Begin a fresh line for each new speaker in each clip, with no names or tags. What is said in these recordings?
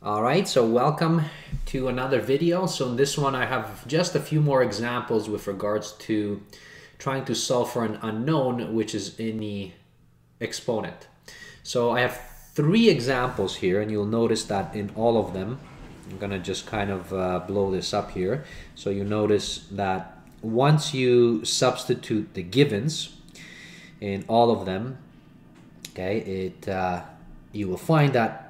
All right, so welcome to another video. So in this one, I have just a few more examples with regards to trying to solve for an unknown, which is in the exponent. So I have three examples here, and you'll notice that in all of them, I'm gonna just kind of uh, blow this up here. So you notice that once you substitute the givens in all of them, okay, it uh, you will find that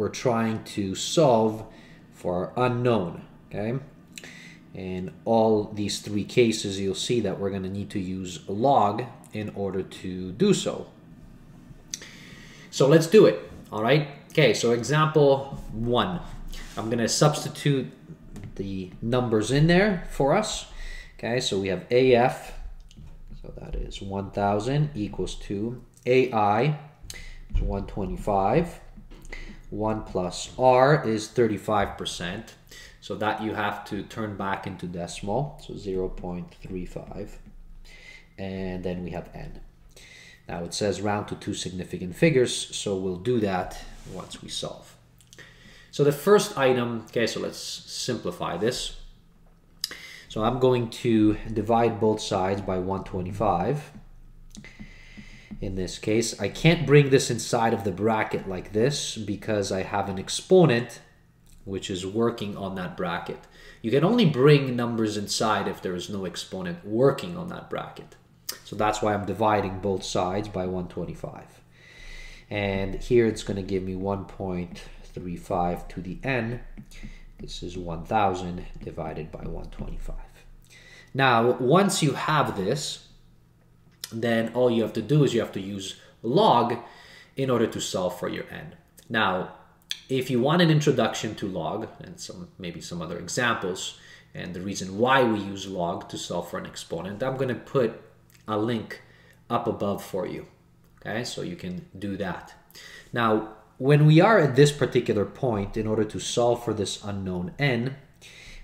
we're trying to solve for unknown, okay? In all these three cases, you'll see that we're going to need to use log in order to do so. So let's do it, all right? Okay, so example one. I'm going to substitute the numbers in there for us. Okay, so we have AF, so that is 1,000 equals to AI is 125 1 plus r is 35%. So that you have to turn back into decimal, so 0 0.35. And then we have n. Now it says round to two significant figures, so we'll do that once we solve. So the first item, okay, so let's simplify this. So I'm going to divide both sides by 125 in this case. I can't bring this inside of the bracket like this because I have an exponent which is working on that bracket. You can only bring numbers inside if there is no exponent working on that bracket. So that's why I'm dividing both sides by 125. And here it's going to give me 1.35 to the n. This is 1000 divided by 125. Now, once you have this, then all you have to do is you have to use log in order to solve for your n. Now, if you want an introduction to log and some maybe some other examples and the reason why we use log to solve for an exponent, I'm going to put a link up above for you. Okay, so you can do that. Now, when we are at this particular point, in order to solve for this unknown n,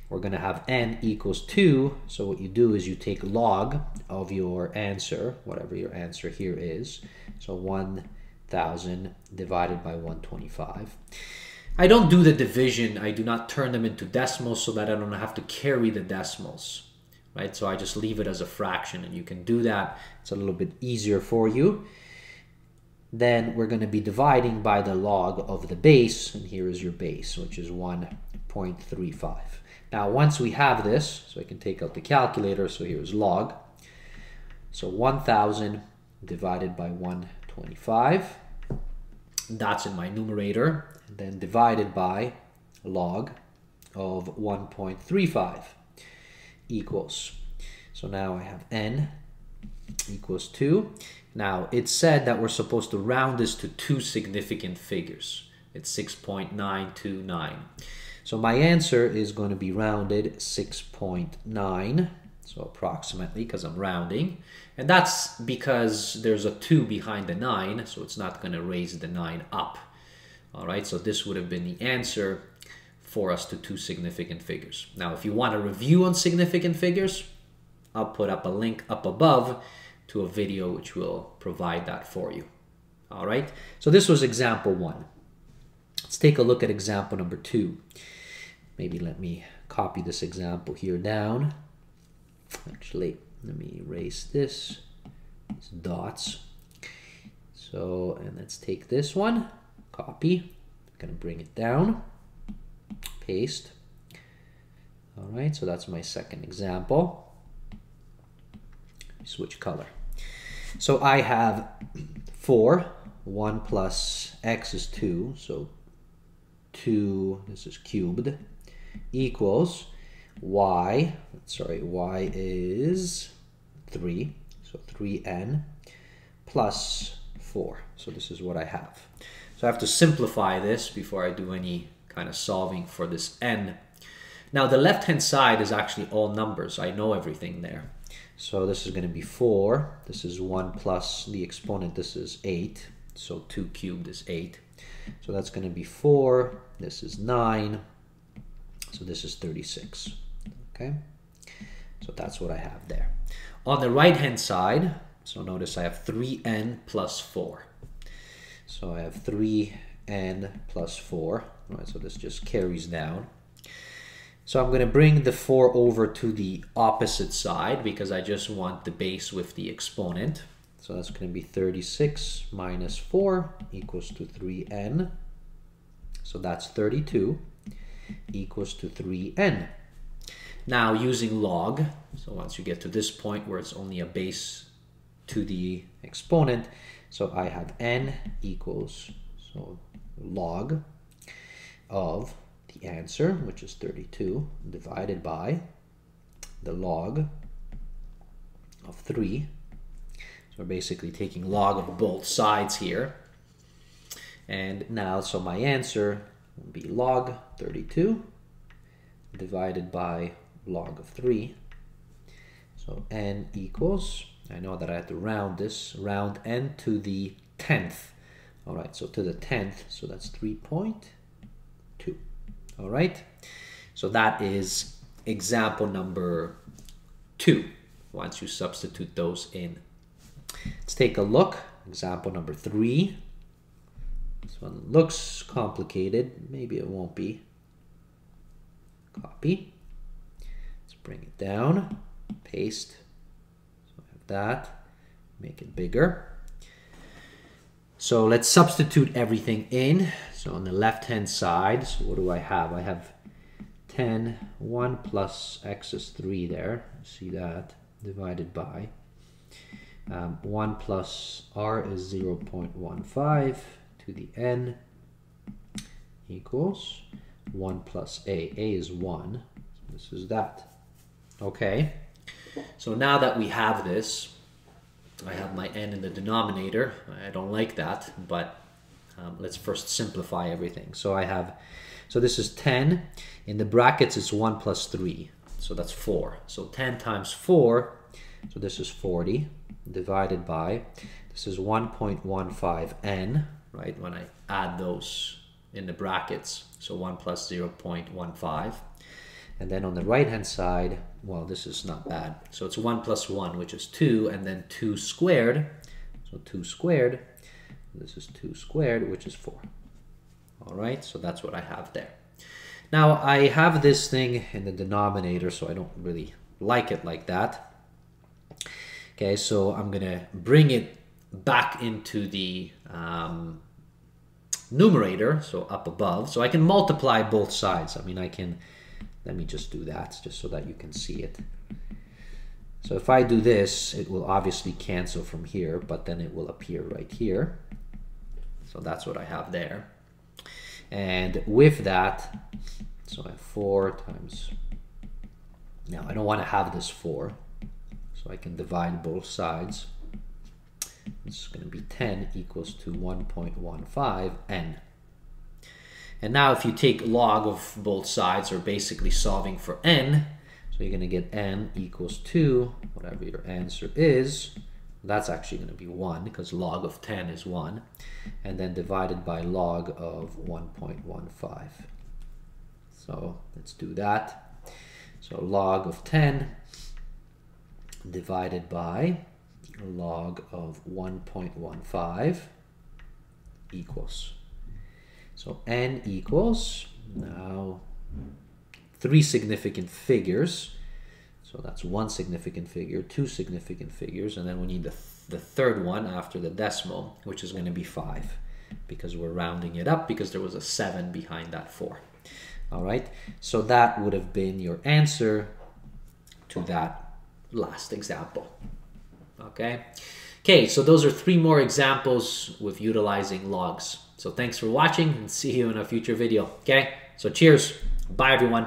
we're going to have n equals 2. So what you do is you take log of your answer, whatever your answer here is. So 1,000 divided by 125. I don't do the division. I do not turn them into decimals so that I don't have to carry the decimals. Right? So I just leave it as a fraction and you can do that. It's a little bit easier for you. Then we're going to be dividing by the log of the base. And here is your base, which is 1.35. Now, once we have this, so I can take out the calculator, so here's log. So 1,000 divided by 125, that's in my numerator, and then divided by log of 1.35 equals. So now I have n equals 2. Now, it said that we're supposed to round this to two significant figures. It's 6.929. So my answer is going to be rounded 6.9, so approximately because I'm rounding. And that's because there's a 2 behind the 9, so it's not going to raise the 9 up. All right, so this would have been the answer for us to two significant figures. Now, if you want a review on significant figures, I'll put up a link up above to a video which will provide that for you. All right, so this was example one. Let's take a look at example number two. Maybe let me copy this example here down. Actually, let me erase this. It's dots. So, and let's take this one, copy. I'm gonna bring it down, paste. All right, so that's my second example. Switch color. So I have 4, 1 plus x is 2, so 2, this is cubed, equals y, sorry, y is 3, so 3n plus 4. So this is what I have. So I have to simplify this before I do any kind of solving for this n. Now the left-hand side is actually all numbers. I know everything there. So this is going to be 4. This is 1 plus the exponent. This is 8. So 2 cubed is 8. So that's going to be 4. This is 9. So this is 36. Okay. So that's what I have there. On the right hand side, so notice I have 3n plus 4. So I have 3 n plus 4. All right, so this just carries down. So I'm going to bring the 4 over to the opposite side because I just want the base with the exponent. So that's going to be 36 minus 4 equals to 3n. So that's 32 equals to 3n. Now using log, so once you get to this point where it's only a base to the exponent, so I have n equals, so log of the answer, which is 32, divided by the log of 3. We're basically taking log of both sides here. And now, so my answer will be log 32 divided by log of 3. So n equals, I know that I have to round this, round n to the 10th. All right, so to the 10th, so that's 3.2. All right, so that is example number two, once you substitute those in. Let's take a look, example number three. This one looks complicated, maybe it won't be. Copy, let's bring it down, paste, so I have that, make it bigger. So let's substitute everything in. So on the left hand side, so what do I have? I have 10, 1 plus x is 3 there, see that, divided by um, 1 plus r is 0 0.15 to the n equals 1 plus a. a is 1, so this is that. Okay, so now that we have this, I have my n in the denominator. I don't like that, but um, let's first simplify everything. So I have, so this is 10. In the brackets, it's 1 plus 3. So that's 4. So 10 times 4, so this is 40, divided by, this is 1.15n, right, when I add those in the brackets. So 1 plus 0 0.15. And then on the right hand side, well, this is not bad. So it's 1 plus 1, which is 2, and then 2 squared. So 2 squared, this is 2 squared, which is 4. All right, so that's what I have there. Now, I have this thing in the denominator, so I don't really like it like that. Okay, so I'm to bring it back into the um, numerator, so up above. So I can multiply both sides. I mean, I can let me just do that just so that you can see it. So if I do this, it will obviously cancel from here, but then it will appear right here. So that's what I have there. And with that, so I have 4 times, now I don't want to have this 4, so I can divide both sides. It's going to be 10 equals to 1.15 n. And now if you take log of both sides, or basically solving for n, so you're going to get n equals 2, whatever your answer is. That's actually going to be 1, because log of 10 is 1. And then divided by log of 1.15. So let's do that. So log of 10 divided by log of 1.15 equals so n equals now three significant figures. So that's one significant figure, two significant figures, and then we need the, th the third one after the decimal, which is going to be 5 because we're rounding it up because there was a 7 behind that 4. All right, so that would have been your answer to that last example. Okay, okay, so those are three more examples with utilizing logs. So thanks for watching and see you in a future video. Okay, so cheers. Bye everyone.